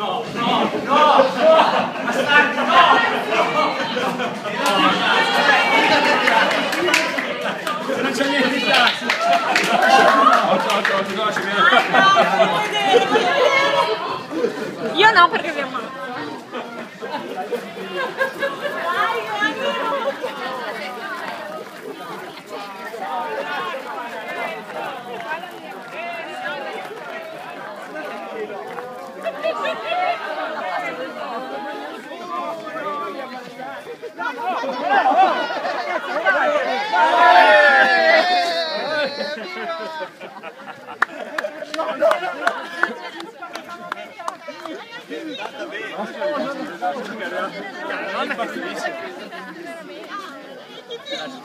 No, no, no, no! Aspetti, no! Non c'è niente di cazzo! 8, 8, 8, 12, Io no perché abbiamo... Gracias.